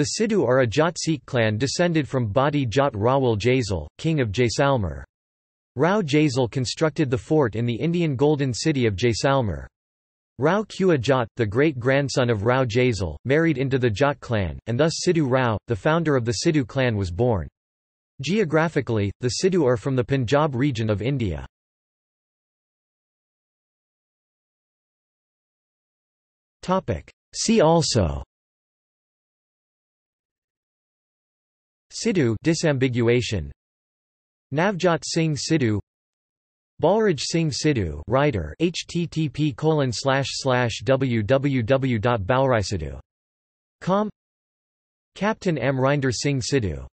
The Sidhu are a Jat Sikh clan descended from Bhati Jat Rawal Jaisal, king of Jaisalmer. Rao Jaisal constructed the fort in the Indian Golden City of Jaisalmer. Rao Khewa Jat, the great-grandson of Rao Jaisal, married into the Jat clan, and thus Sidhu Rao, the founder of the Sidhu clan was born. Geographically, the Sidhu are from the Punjab region of India. See also Sidhu disambiguation. Navjot Singh Sidhu. Balraj Singh Sidhu writer http colon slash slash www.balraisidhu.com Captain Amrinder Singh Sidhu